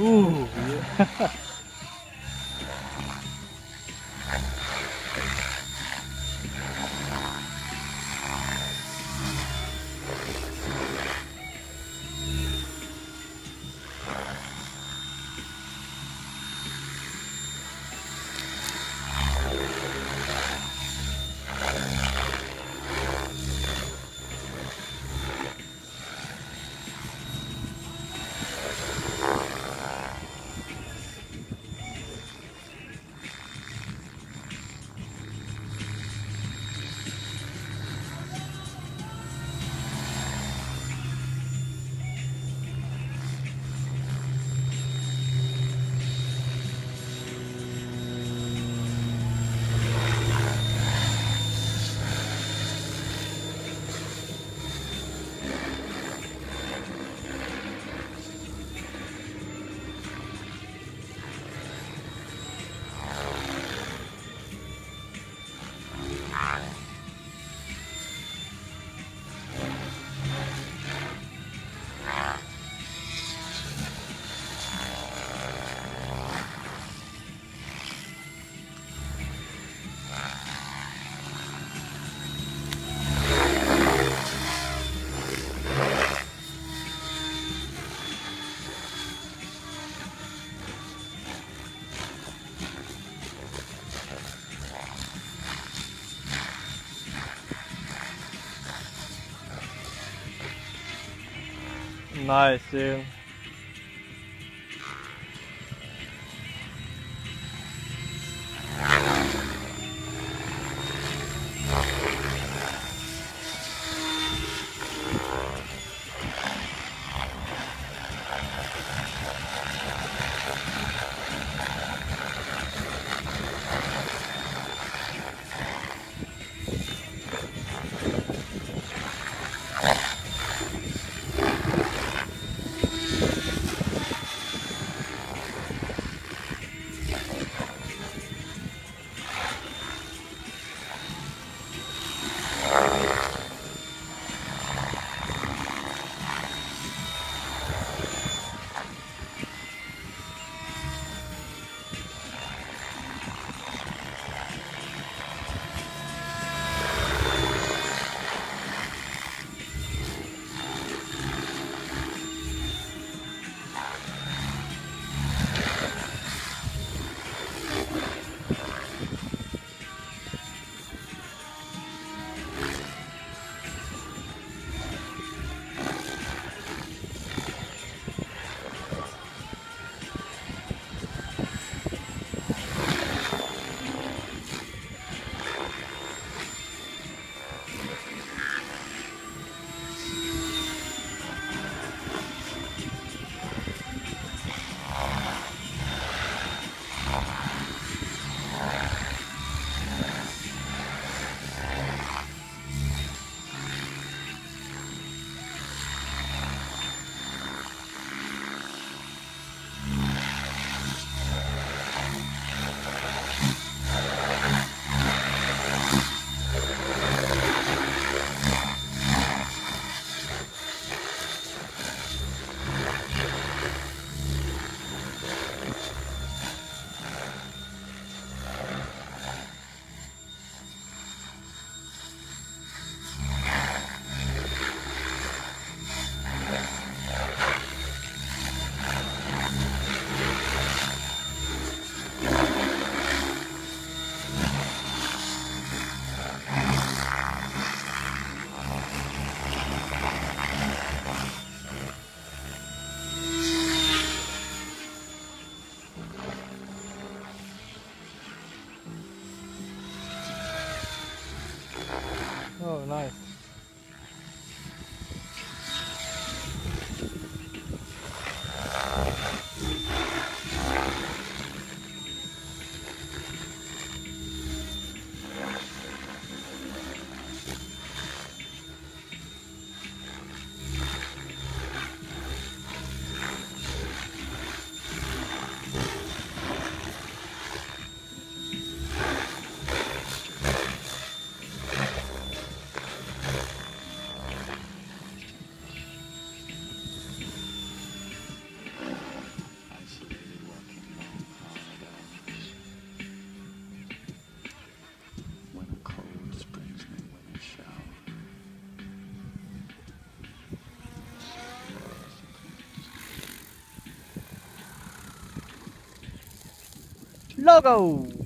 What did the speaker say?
우. Bye. Nice, dude. logo